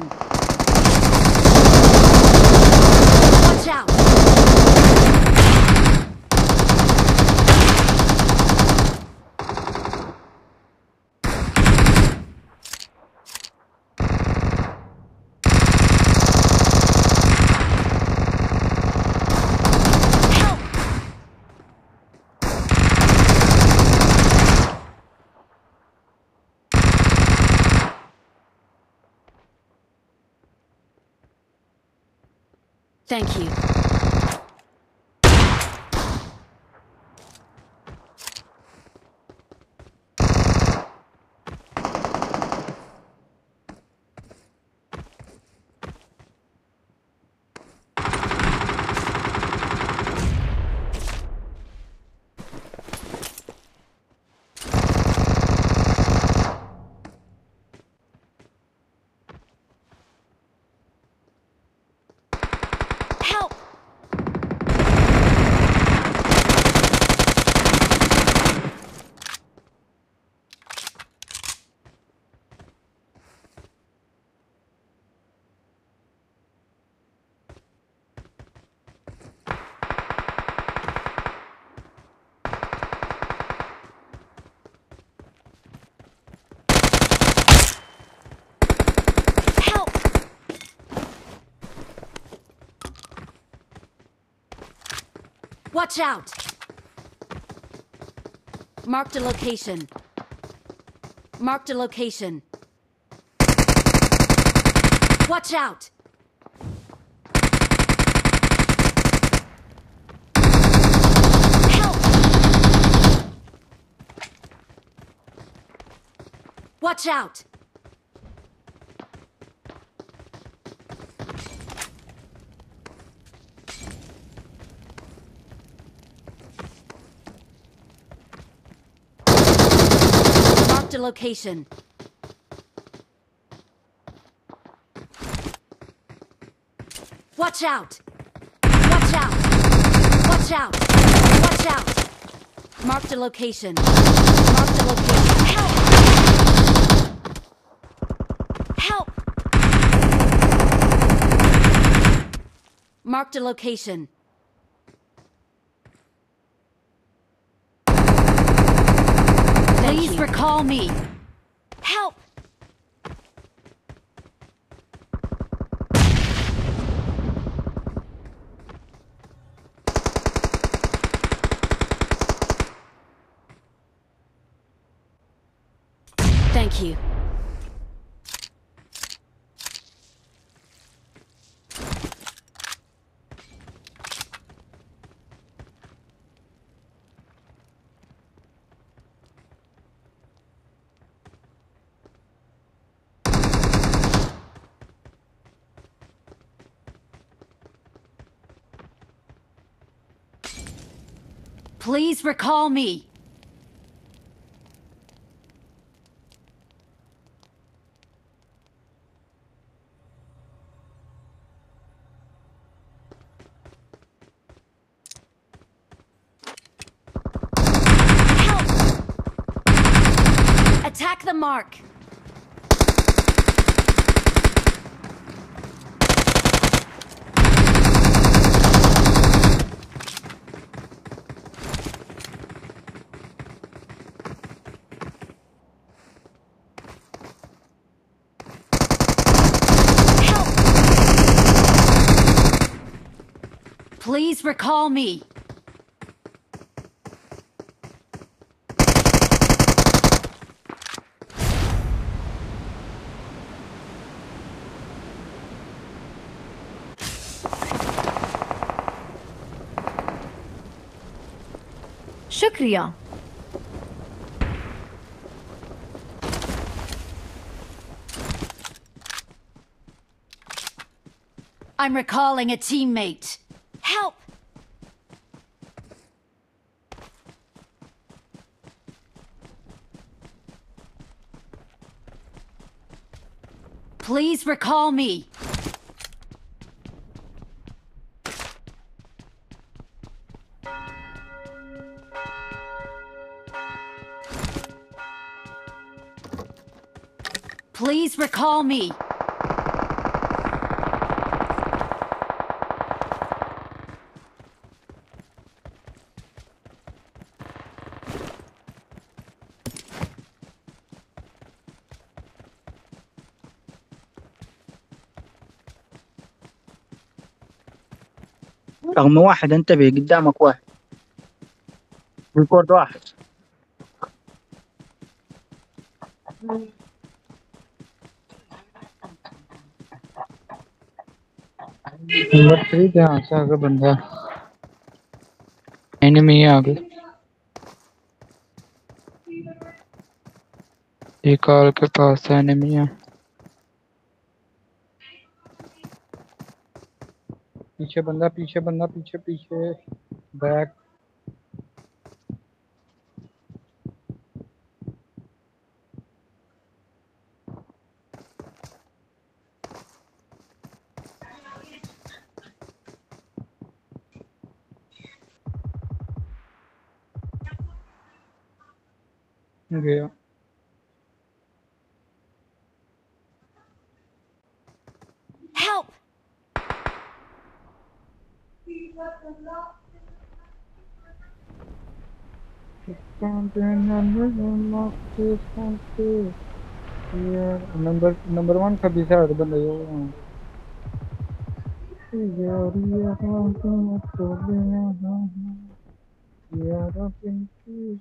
location. Watch out! Help! Thank you. Help! Help! Watch out! Marked a location. Marked a location. Watch out! Help! Watch out! Marked a location. Watch out! Watch out! Watch out! Watch out! Marked a location. Marked a location. Help! Help! Marked a location. Please recall me. Help! Thank you. Please recall me. Help! Attack the mark. Help! Please recall me. Shukriya. I'm recalling a teammate. Help! Please recall me. Please recall me. رقم واحد انتبه قدامك واحد ريكورد واحد number three ध्यान से आगे बंदा enemy है आगे ये car के पास enemy है पीछे बंदा पीछे बंदा पीछे पीछे। बैक। गया। नंबर नंबर वन का बीस है बंदा ये यार यार हम तो बिना हम यार अपन की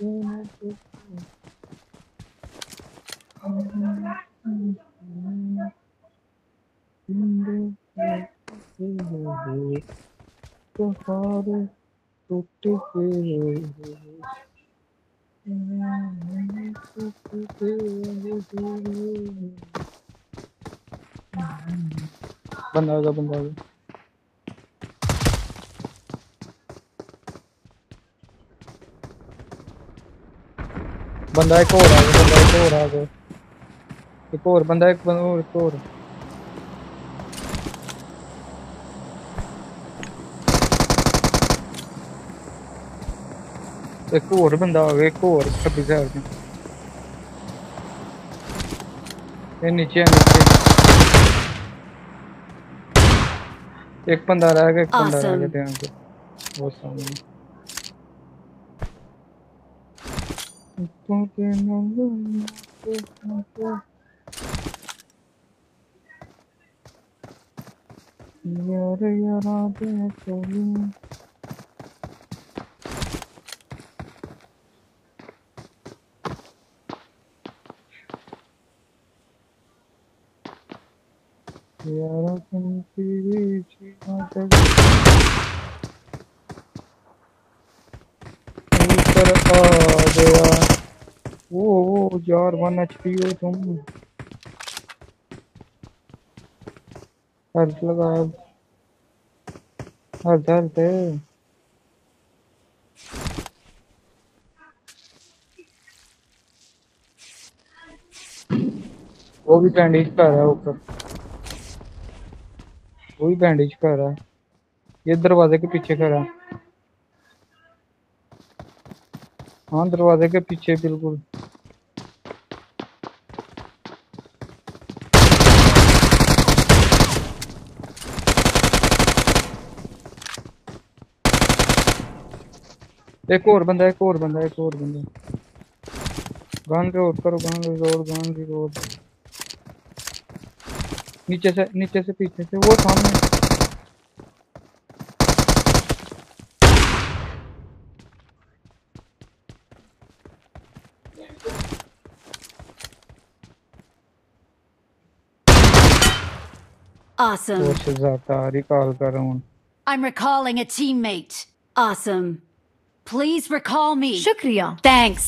देना चाहिए तुम्हारे टूटे बंदा गया बंदा गया। बंदा एक और आ गया, बंदा एक और आ गया। एक और, बंदा एक और एक और। एक और बंदा एक और छब्बी साइड में। नीचे नीचे। एक बंदा रह गया एक बंदा रह गया ध्यान से। वो सामने। यार यारा दे चली यारा तुम तेरी वो वो यार वन एच पी हो तुम हेल्थ लगा हेल्थ हेल्थ वो भी कर रहा है ऊपर। वो भी बैंडेज कर रहा है। ये दरवाजे के पीछे खड़ा है। हाँ दरवाजे के पीछे बिल्कुल। एक और बंदा, एक और बंदा, एक और बंदा। गन रिलोड करो गन रिलोड गन रिलोड नीचे से नीचे से पीछे से वो सामने वो Awesome. शहजादा रिकॉल कर रहा हूँ I'm recalling a teammate. Awesome. Please recall me. शुक्रिया Thanks.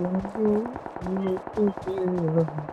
영수 이메일 일일로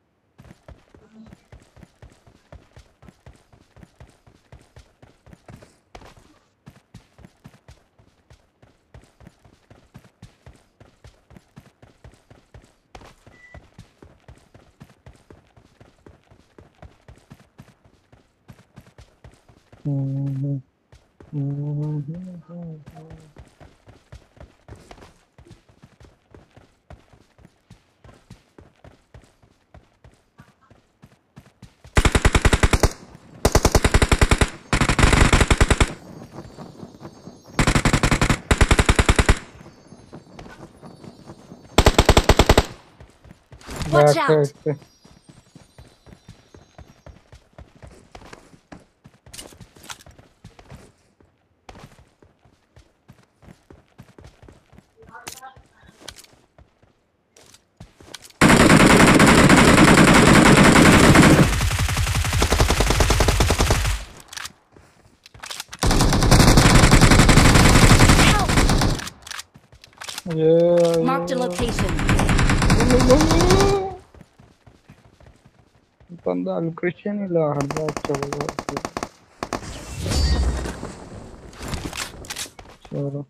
Watch out. Yeah. Mark the location. Panda, Christian. I'm not